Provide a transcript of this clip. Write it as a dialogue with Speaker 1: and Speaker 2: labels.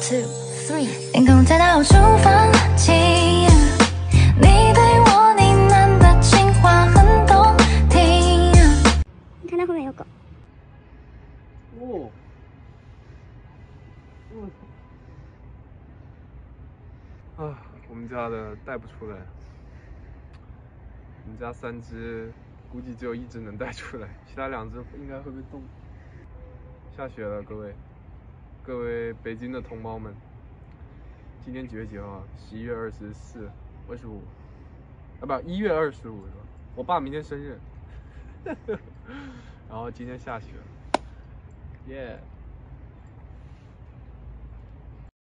Speaker 1: two, three，天空太到处放晴，你对我呢喃的情话很动听。
Speaker 2: 你看那后面有狗。
Speaker 3: 哦。啊，我们家的带不出来。我们家三只，估计只有一只能带出来，其他两只应该会被冻。下雪了，各位，各位北京的同胞们，今天几月几号？十一月二十四、二十五，啊不，一月二十五是吧？我爸明天生日，然后今天下雪，耶。